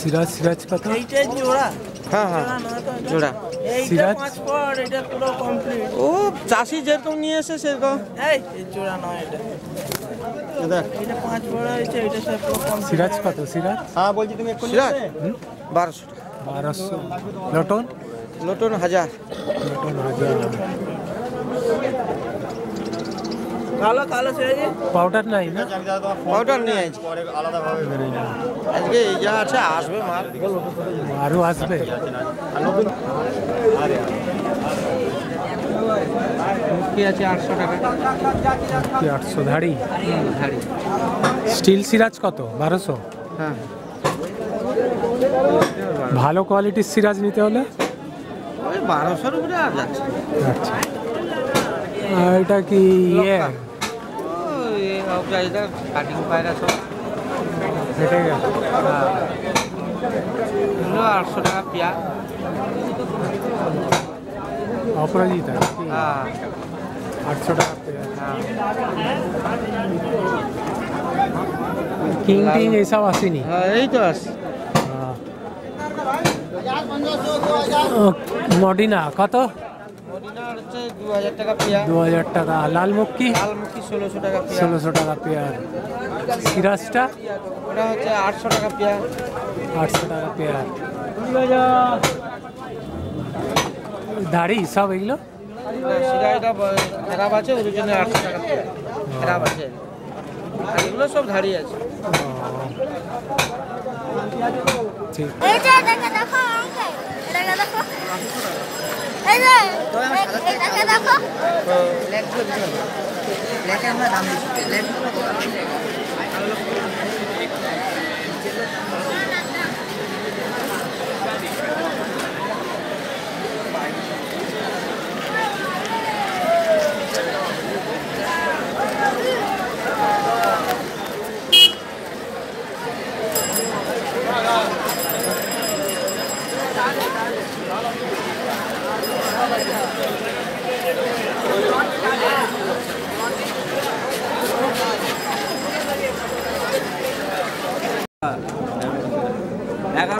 সিরাজ সিরাজ কত এইটাই জোড়া। হ্যাঁ হ্যাঁ। জোড়া এইটা সিরাজ? পাঁচ পর এটা পুরো কমপ্লিট ও চাষি যেরকম নিয়ে এসে সেরকম। এই এই জোড়া নয় এটা। সিরাজ কত সিরাজ? হ্যাঁ বলছি তুমি সিরাজ? বারোশো বারোশো। লটন? নতুন হাজার। লটন হাজার। কালো কালো পাউডার নাই না? পাউডার নিয়ে আইছি। আজকে এই যা আছে আসবে মাল। আরও আসবে। আছে আটশো টাকা। আটশো ধাড়ি? ধাড়ি। স্টিল সিরাজ কত? বারোশো? হ্যাঁ। ভালো কোয়ালিটির সিরাজ নিতে হলে? বারোশোর উপরে আচ্ছা। আর এটা কি ইয়ে? ওই অবজাইটা কাটিং পায়রা সব ফেটে গেল হ্যাঁ এগুলো আটশো টাকা পেয়া অপরাজিতা হ্যাঁ আটশো টাকা পেয়ার। হ্যাঁ কিং টিং এসব আসেনি হ্যাঁ এই তো আছে হ্যাঁ। ও, মডিনা কত মদিনার হচ্ছে দু হাজার টাকা পেয়া দু হাজার টাকা লালমুখী ষোলোশো টাকা পেয়া টাকা পেয়ার। সিরাজটা? ওটা হচ্ছে আটশো টাকা পেয়া আটশো টাকা পেয়ার। দাড়ি সব এগুলো? সিরাইটা খারাপ আছে ওর জন্য আটশো টাকা খারাপ আছে। এগুলো সব ধাড়ি আছে। ঠিক যে দেখে। দেখো আঙ্কেল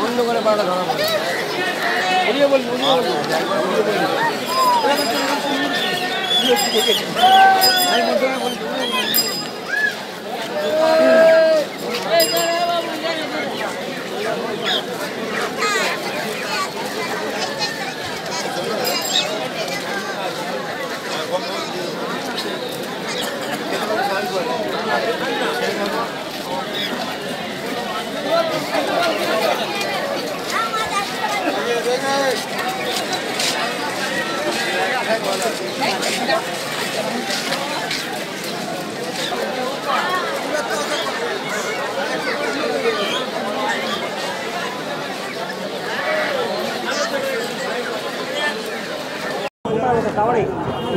বন্ধ করে পাড়া ধরা উড়িয়ে বলি উড়িয়ে বলি বলি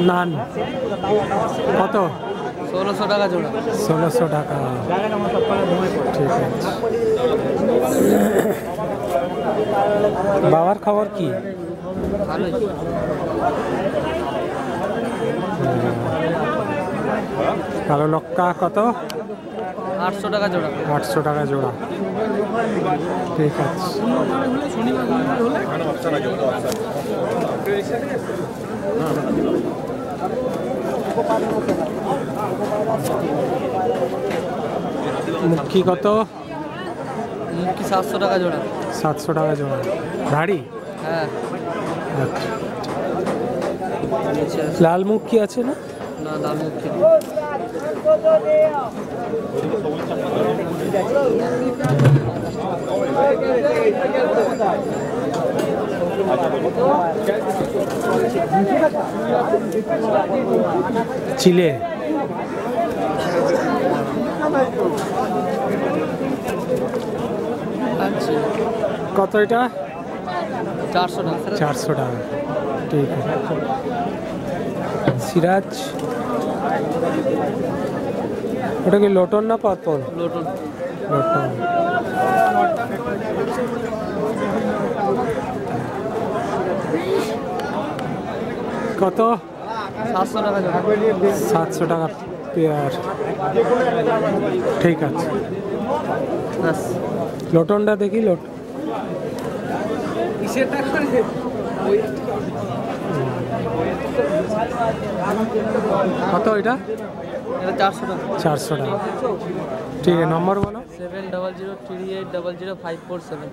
নান। কত? ষোলোশো টাকা জোড়া। ষোলোশো টাকা। ঠিক আছে। বাবার খবর কি? কালো লক্কা কত? আটশো টাকা জোড়া। আটশো টাকা জোড়া। ঠিক আছে। মুখী কত? মুখি সাতশো টাকা জোড়া। সাতশো টাকা জোড়া। ভারী? হ্যাঁ। আচ্ছা। লাল মুখ কি আছে না? না মুখী চিলে। আচ্ছা। কত এটা? চারশো টাকা। চারশো টাকা। ঠিক আছে। সিরাজ। ওটা কি লটন না পাতল? লোটন। লোটন। কত? সাতশো টাকা সাতশো টাকা পেয়ার। ঠিক আছে। লোটনটা দেখি লোট কত এটা? এটা চারশো টাকা। চারশো টাকা। ঠিক আছে নম্বর বলো। Seven double zero three eight double zero five four seven.